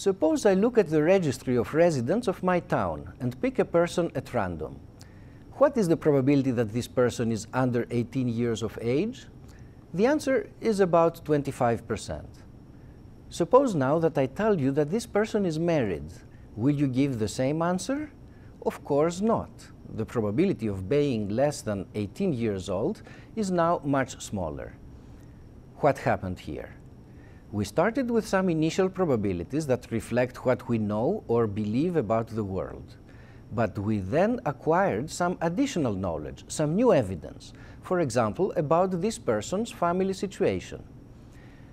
Suppose I look at the registry of residents of my town and pick a person at random. What is the probability that this person is under 18 years of age? The answer is about 25%. Suppose now that I tell you that this person is married. Will you give the same answer? Of course not. The probability of being less than 18 years old is now much smaller. What happened here? We started with some initial probabilities that reflect what we know or believe about the world. But we then acquired some additional knowledge, some new evidence, for example, about this person's family situation.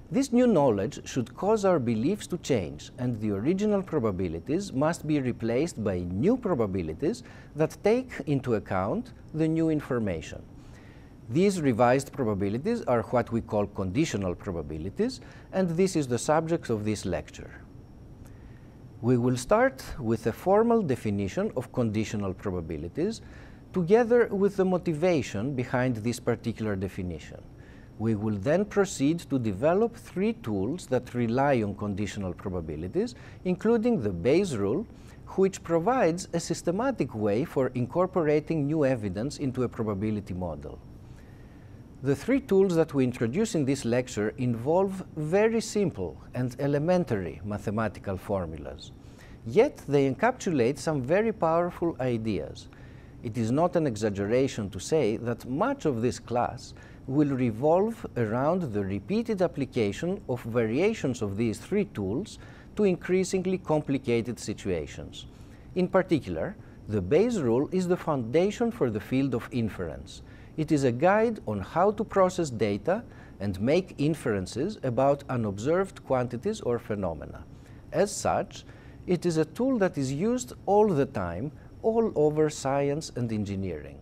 This new knowledge should cause our beliefs to change, and the original probabilities must be replaced by new probabilities that take into account the new information. These revised probabilities are what we call conditional probabilities, and this is the subject of this lecture. We will start with a formal definition of conditional probabilities, together with the motivation behind this particular definition. We will then proceed to develop three tools that rely on conditional probabilities, including the Bayes rule, which provides a systematic way for incorporating new evidence into a probability model. The three tools that we introduce in this lecture involve very simple and elementary mathematical formulas. Yet they encapsulate some very powerful ideas. It is not an exaggeration to say that much of this class will revolve around the repeated application of variations of these three tools to increasingly complicated situations. In particular, the Bayes rule is the foundation for the field of inference. It is a guide on how to process data and make inferences about unobserved quantities or phenomena. As such, it is a tool that is used all the time, all over science and engineering.